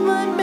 My.